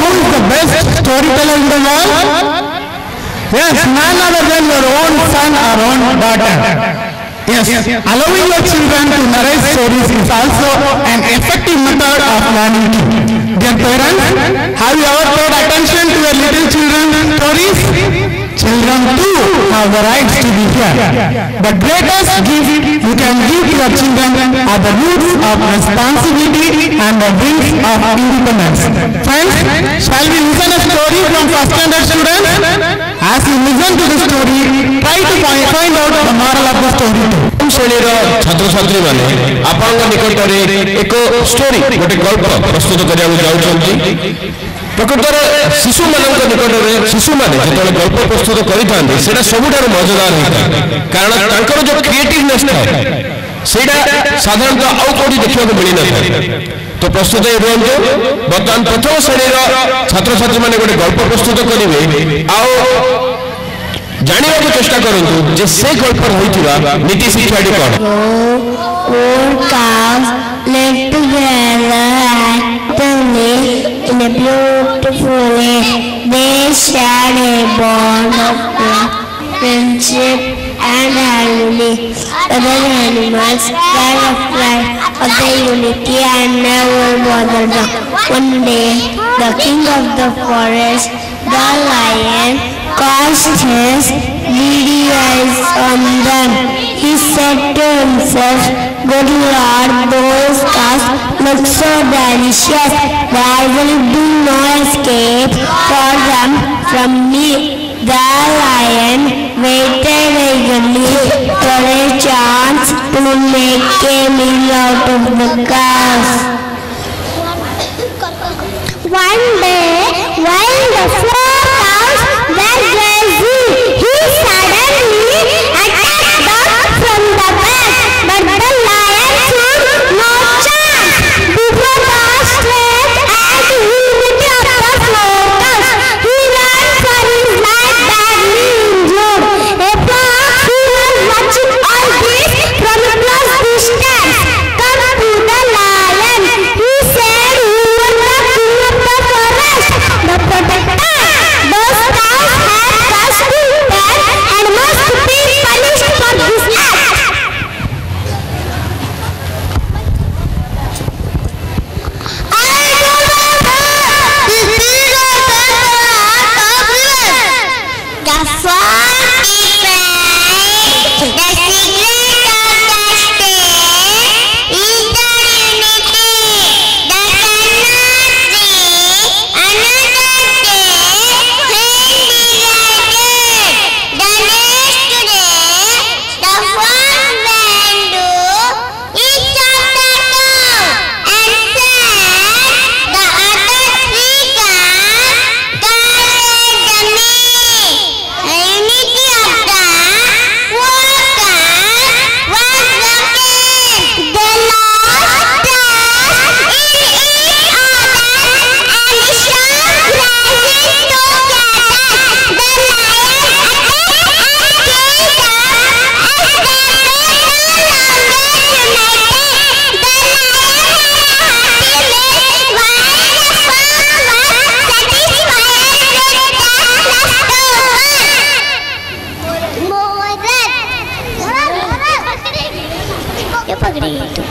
who is the best storyteller in the world? Yes, none other than your own son or own daughter. Yes, allowing your children to narrate stories is also an effective method of learning. Dear parents, have you ever paid attention to your little children's stories? children too have the rights to be here. The greatest gift you can give your children are the roots of responsibility and the wings of independence. Friends, shall we listen a story from first standard children? As you listen to the story, try to find find out the moral of the story too. শ্রেণীর ছাত্রছাত্রী মানে আপনার নিকটরে এক story গোটে গল্প প্রস্তুত করা যাচ্ছেন ପ୍ରକୃତରେ ଶିଶୁମାନଙ୍କ ନିକଟରେ ଶିଶୁମାନେ ଯେତେବେଳେ ଗଳ୍ପ ପ୍ରସ୍ତୁତ କରିଥାନ୍ତି ସେଇଟା ସବୁଠାରୁ ମଜାଦାର ହୋଇଥାଏ କାରଣ ତାଙ୍କର ଯୋଉ କ୍ରିଏଟିଭନେସ୍ ଥାଏ ସେଇଟା ସାଧାରଣତଃ ଆଉ କୋଉଠି ଦେଖିବାକୁ ମିଳିନଥାଏ ତ ପ୍ରସ୍ତୁତ ହେଇ ରୁହନ୍ତୁ ବର୍ତ୍ତମାନ ପ୍ରଥମ ଶ୍ରେଣୀର ଛାତ୍ରଛାତ୍ରୀମାନେ ଗୋଟେ ଗଳ୍ପ ପ୍ରସ୍ତୁତ କରିବେ ଆଉ ଜାଣିବାକୁ ଚେଷ୍ଟା କରନ୍ତୁ ଯେ ସେ ଗଳ୍ପରେ ହୋଇଥିବା ନୀତି ଶିକ୍ଷାଟି କ'ଣ Four cows lived together happily in a beautiful way. They shared a bond of friendship, and harmony. Other animals were afraid of the unity and never bothered them. One day, the king of the forest, the lion, cast his greedy eyes on them. He said to himself, Good Lord, those cows look so delicious. There will be no escape for them from me. The lion waited eagerly for a chance to make a meal out of the cows. One day グリーン